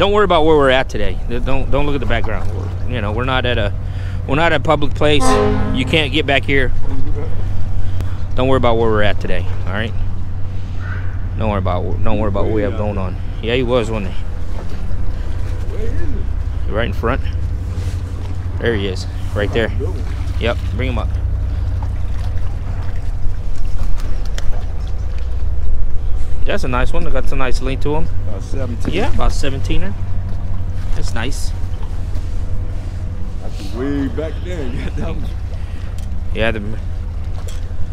don't worry about where we're at today. Don't don't look at the background. We're, you know, we're not at a we're not at a public place. You can't get back here. Don't worry about where we're at today. All right. Don't worry about don't worry about what we have going on. Yeah, he was, wasn't he? Right in front. There he is, right there. Yep, bring him up. That's a nice one. Got some nice length to him. About 17. Yeah, about 17er. That's nice. That's way back there. You got that one. Yeah, the,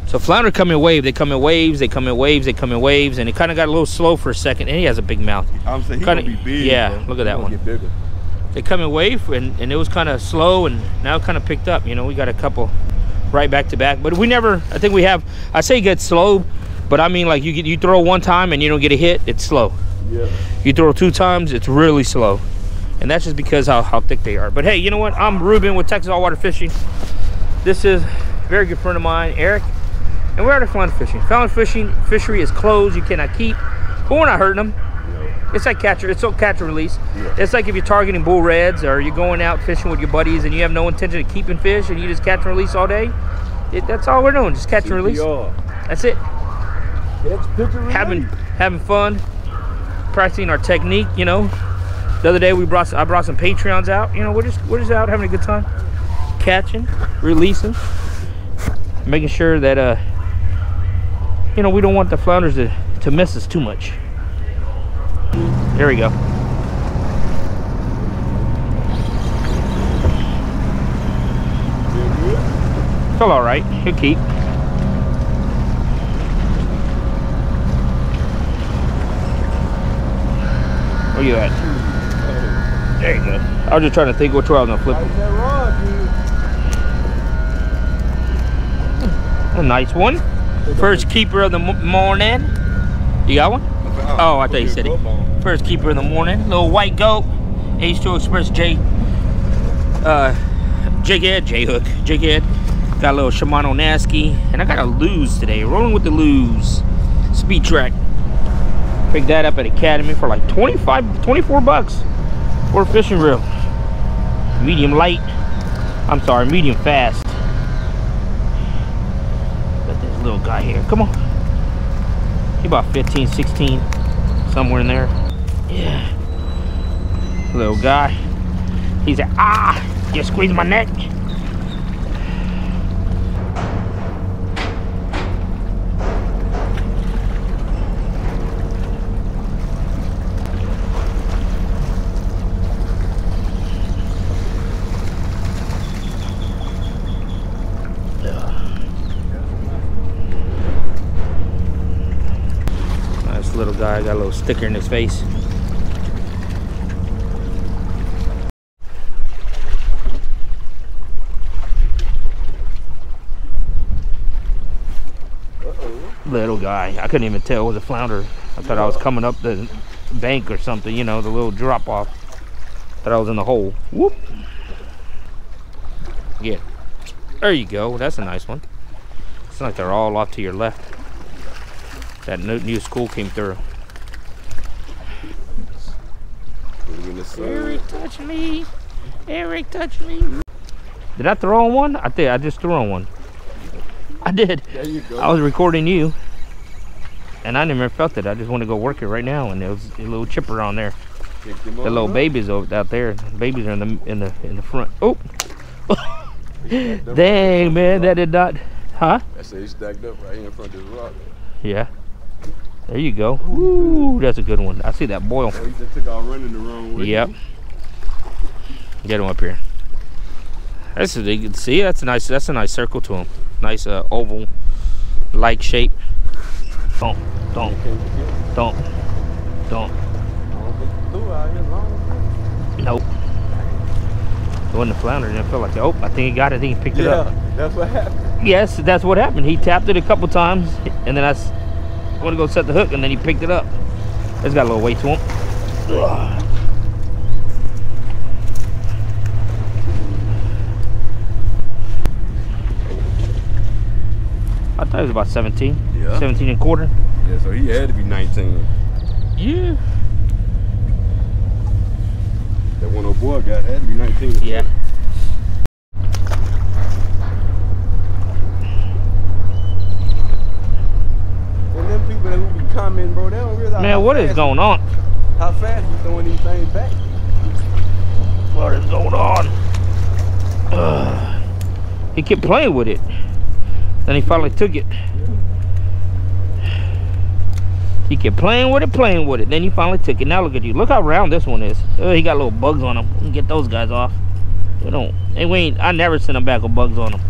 so flounder come in waves. They come in waves. They come in waves. They come in waves, and it kind of got a little slow for a second. And he has a big mouth. I'm saying he Kinda- gonna be big. yeah, look at that one. They come in wave, and, and it was kind of slow, and now it kind of picked up. You know, we got a couple right back to back, but we never. I think we have. I say get slow, but I mean like you get you throw one time and you don't get a hit. It's slow. Yeah. You throw two times, it's really slow. And that's just because how, how thick they are. But hey, you know what? I'm Ruben with Texas All Water Fishing. This is a very good friend of mine, Eric. And we're out of flounder fishing. Flounder fishing fishery is closed. You cannot keep. But we're not hurting them. It's like catcher. It's all catch and release. Yeah. It's like if you're targeting bull reds or you're going out fishing with your buddies and you have no intention of keeping fish and you just catch and release all day. It, that's all we're doing. Just catch and release. CPR. That's it. Having having fun, practicing our technique. You know, the other day we brought I brought some Patreons out. You know, we're just we're just out having a good time, catching, releasing, making sure that uh, you know, we don't want the flounders to to miss us too much. There we go. Feel all right. He'll keep. Where you at? There you go. I was just trying to think which way I was gonna flip A nice one. First keeper of the morning. You got one? Oh, I thought you said it. First keeper of the morning. Little white goat. H2 Express J. Uh, Jig Head, J Hook, Jig Head. Got a little Shimano Nasci. And I got a Lew's today. Rolling with the Lew's. Speed track. Picked that up at Academy for like 25, 24 bucks for a fishing reel. Medium light. I'm sorry, medium fast. Got this little guy here. Come on. He about 15, 16, somewhere in there. Yeah. Little guy. He's like, ah, you squeeze my neck. Nice little guy, got a little sticker in his face. Little guy. I couldn't even tell it was a flounder. I thought I was coming up the bank or something, you know, the little drop off. Thought I was in the hole. Whoop. Yeah. There you go. That's a nice one. It's like they're all off to your left. That new, new school came through. Eric, touch me. Eric, touch me. Did I throw on one? I think I just threw on one. I did. There you go. I was recording you, and I never felt it. I just want to go work it right now, and there was a little chipper on there. The little huh? babies over out there. The babies are in the in the in the front. Oh, dang man, that did not. Huh? I say he stacked up right here in front of this rock. Yeah. There you go. Ooh, that's a good one. I see that boil. Oh, just took running the wrong way. Yep. Get him up here. That's a, you can see that's a nice that's a nice circle to him. Nice uh, oval like shape. Don't don't don't don't. Nope. It wasn't a flounder. It didn't like. Oh, I think he got it. I think he picked it up. Yeah, that's what happened. Yes, that's what happened. He tapped it a couple times, and then I went to go set the hook, and then he picked it up. It's got a little weight to him. Ugh. I thought it was about 17. Yeah. 17 and a quarter. Yeah, so he had to be 19. Yeah. That one old boy got had to be 19. Yeah. And them people bro, they don't realize Man, what is going on? How fast you throwing these things back? What is going on? Ugh. He kept playing with it. Then he finally took it. He kept playing with it, playing with it. Then he finally took it. Now look at you. Look how round this one is. Oh, he got little bugs on him. We can get those guys off. We don't. Hey, we ain't. I never send them back with bugs on them.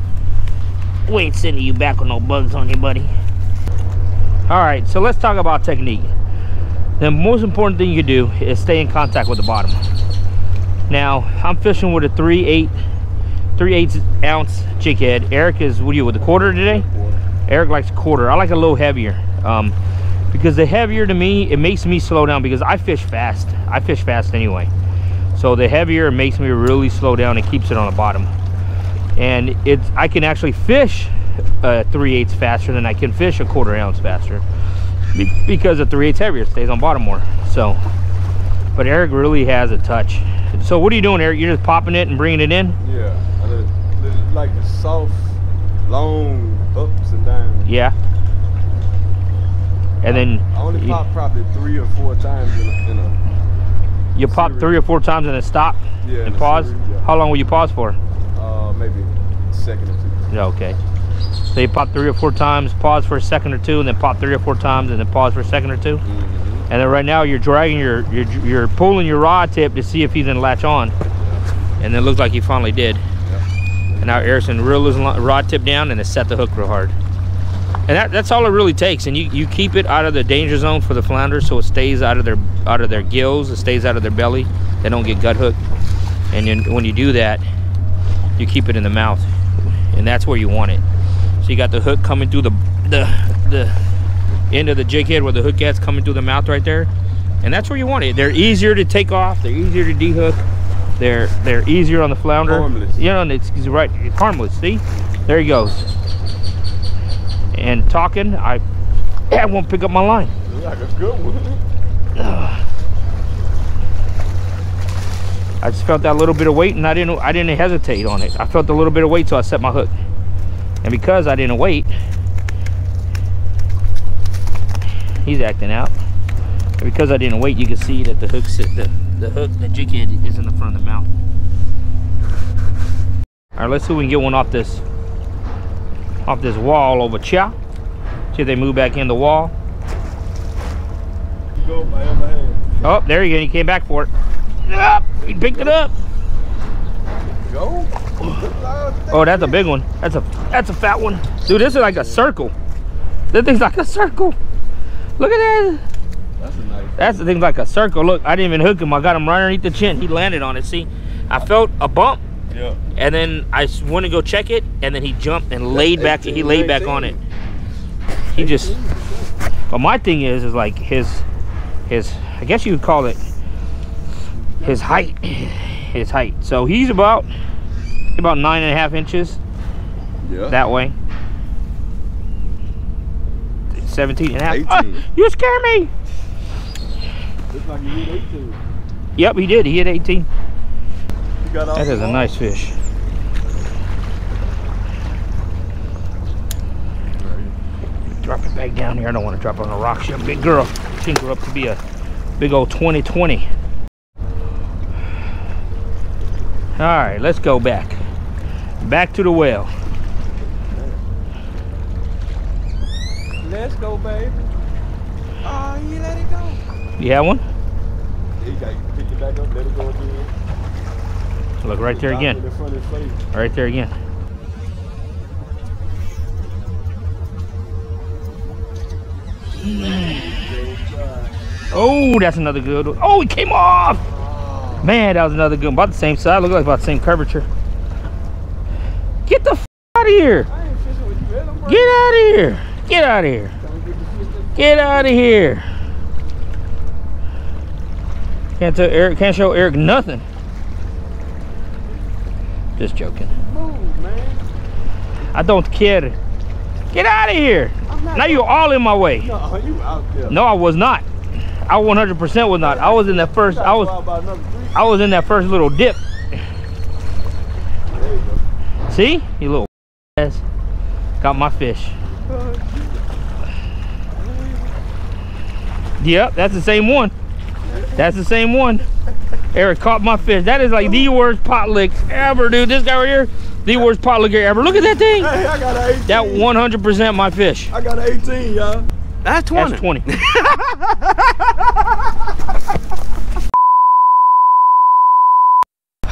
We ain't sending you back with no bugs on you, buddy. All right. So let's talk about technique. The most important thing you do is stay in contact with the bottom. Now, I'm fishing with a 3 8 3 8 ounce jig head. Eric is, what are you, with a quarter today? Eric likes a quarter. I like a little heavier. Um, because the heavier to me, it makes me slow down because I fish fast. I fish fast anyway. So the heavier it makes me really slow down and keeps it on the bottom. And it's I can actually fish uh, 3 8 faster than I can fish a quarter ounce faster. Because a 3 8 heavier stays on bottom more. So, but Eric really has a touch. So what are you doing, Eric? You're just popping it and bringing it in? Yeah. I just, like the soft, long ups and downs. Yeah. And then I only you- pop probably three or four times in a, in a you pop series. three or four times and then stop yeah, and pause. series, yeah. How long will you pause for? Uh, maybe a second or two. Yeah, okay. So you pop three or four times, pause for a second or two, and then pop three or four times, and then pause for a second or 2 Mm-hmm. And then right now you're dragging your, you're, you're pulling your rod tip to see if he's gonna latch on. And it looks like he finally did. And now Ericson reel his rod tip down and then set the hook real hard. And that, that's all it really takes. And you, you keep it out of the danger zone for the flounder so it stays out of their out of their gills, it stays out of their belly. They don't get gut hooked. And then when you do that, you keep it in the mouth. And that's where you want it. So you got the hook coming through the the the end of the jig head where the hook gets coming through the mouth right there. And that's where you want it. They're easier to take off, they're easier to dehook. They're they're easier on the flounder. Harmless. You know, and it's, it's right, it's harmless. See? There he goes. And talking, I I won't pick up my line. Like a good one. I just felt that little bit of weight and I didn't I didn't hesitate on it. I felt a little bit of weight so I set my hook. And because I didn't wait, he's acting out. And because I didn't wait, you can see that the hook sit the, the hook, the jig head is in the front of the mouth. Alright, let's see if we can get one off this off this wall over chia. See if they move back in the wall. Go. Oh, there you go. He came back for it. Yep, he picked it up. Go. Oh, that's a big one. That's a that's a fat one. Dude, this is like a circle. This thing's like a circle. Look at that. That's a nice. That's the thing's like a circle. Look, I didn't even hook him. I got him right underneath the chin. He landed on it. See, I felt a bump, Yeah. and then I went to go check it, and then he jumped and laid back. He 18, laid back on it. He just. But my thing is, is like his, his. I guess you would call it his height. His height. So he's about about nine and a half inches Yeah. that way. 17 and a half. 18. Ah, you scare me. Like you hit 18. Yep, he did. He hit 18. You got That is a nice fish. Drop it back down here. I don't want to drop it on a rock. She's a big girl. She can grow up to be a big old 2020. All right, let's go back. Back to the well. Let's go, baby. Oh, you let it go. You have one? Yeah, you got to pick it back up, let it go again. Look right there again. In front of his face. Right there again. Oh, that's another good one. Oh, it came off. Man, that was another good one. About the same size. Look like about the same curvature. Get the f out of here. I ain't with you, Get out of here. Get out of here. get the fish that- Get out of here. Can't tell Eric. Can't show Eric nothing. Just joking. Move, man. I don't care. Get out of here. Now you're all in my way. No, you out there. No, I was not. I 100% was not. I was in the first. I was. About another three I was in that first little dip. You See? You little ass. Got my fish. Yep, that's the same one. That's the same one. Eric caught my fish. That is like the worst pot lick ever, dude. This guy right here, the worst pot licker ever. Look at that thing. Hey, I got an 18. That 100% my fish. I got an 18, y'all. That's 20. That's 20.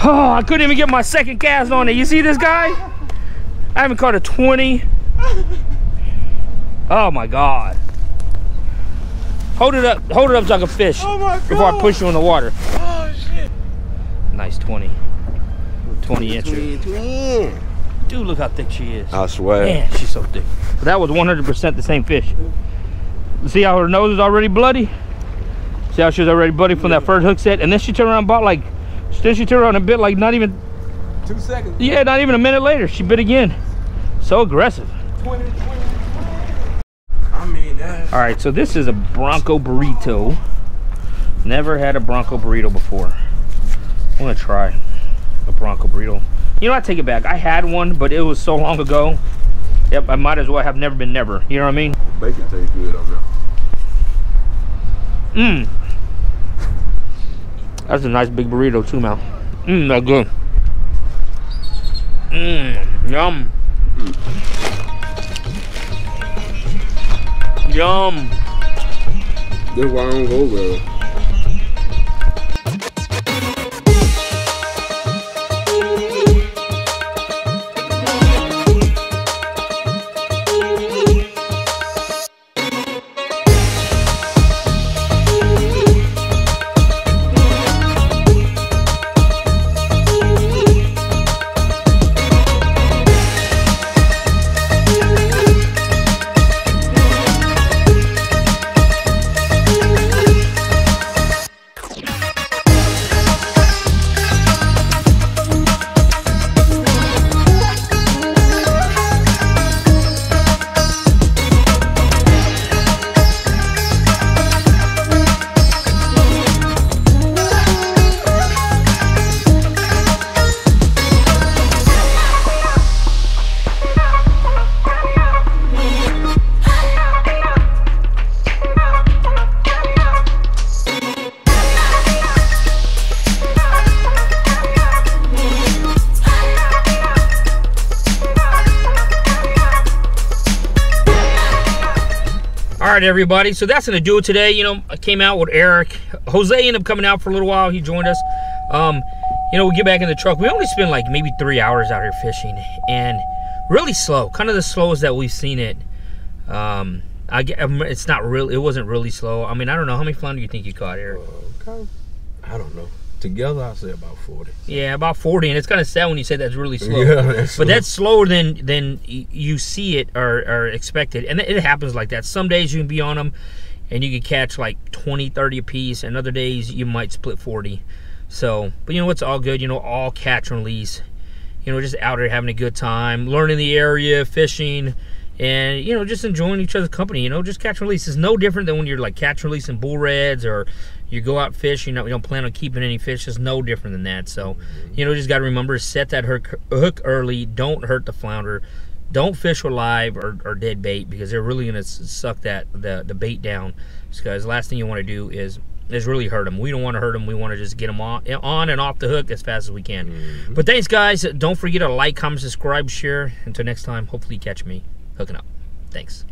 oh, I couldn't even get my second cast on it. You see this guy? I haven't caught a 20. Oh my God. Hold it up. Hold it up so I can fish Oh my God. before I push you in the water. Oh, shit. Nice 20. 20 incher. Dude, look how thick she is. I swear. Man, she's so thick. But that was 100% the same fish. See how her nose is already bloody? See how she was already bloody from that first hook set? And then she turned around and bought like, then she turned around and bit like not even, Two seconds. yeah, not even a minute later. She bit again. So aggressive. 20, 20. I mean, that. All right, so this is a Bronco burrito. Never had a Bronco burrito before. I'm gonna try a Bronco burrito. You know, I take it back. I had one, but it was so long ago. Yep, I might as well have never been never. You know what I mean? Bacon tastes good on there. Mmm. That's a nice big burrito too, man. Mmm, that's good. Mmm, yum. Yum. That's why I don't go there. Right, everybody. So that's gonna do it today. You know, I came out with Eric. Jose ended up coming out for a little while. He joined us. Um, you know, we get back in the truck. We only spend like maybe three hours out here fishing, and really slow. Kind of the slowest that we've seen it. Um, I get, um, it's not real. It wasn't really slow. I mean, I don't know how many flounder you think you caught, Eric. Okay. I don't know. Together, I'll say about 40. Yeah, about 40, and it's kind of sad when you say that's really slow. Yeah, that's but slow. that's slower than than you see it or, or expected, and it happens like that. Some days you can be on them, and you can catch like 20, 30 a piece, and other days you might split 40. So, but you know what's all good? You know, all catch and release. You know, just out there having a good time, learning the area, fishing, and you know, just enjoying each other's company. You know, just catch and release is no different than when you're like catch and releasing bull reds or you go out fish. You know, you don't plan on keeping any fish. It's no different than that. So, you know, just got to remember set that hook hook early. Don't hurt the flounder. Don't fish with live or, or dead bait because they're really gonna suck that the the bait down. Because the last thing you want to do is is really hurt them. We don't want to hurt them. We want to just get them on, on and off the hook as fast as we can. Mm-hmm. But thanks, guys. Don't forget to like, comment, subscribe, share. Until next time, hopefully catch me hooking up. Thanks.